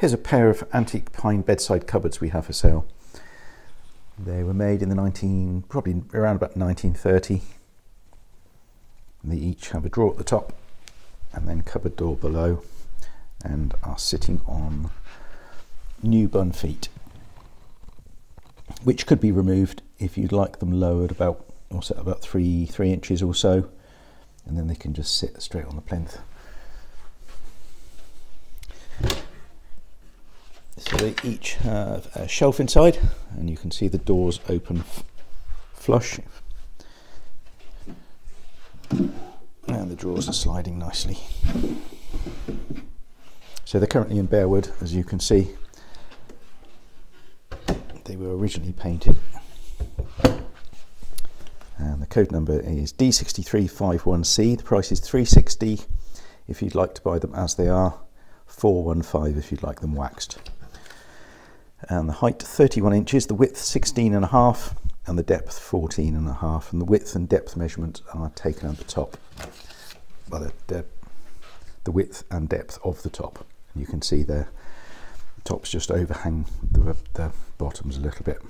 Here's a pair of antique pine bedside cupboards we have for sale. They were made in the 19, probably around about 1930. They each have a drawer at the top and then cupboard door below and are sitting on new bun feet which could be removed if you'd like them lowered about or about three three inches or so and then they can just sit straight on the plinth So they each have a shelf inside, and you can see the doors open flush. And the drawers are sliding nicely. So they're currently in bare wood, as you can see. They were originally painted. And the code number is D6351C. The price is 360 if you'd like to buy them as they are, 415 if you'd like them waxed and the height 31 inches, the width 16 and a half, and the depth 14 and a half. And the width and depth measurements are taken at the top, well, the, the, width and depth of the top. And you can see the tops just overhang the, the bottoms a little bit.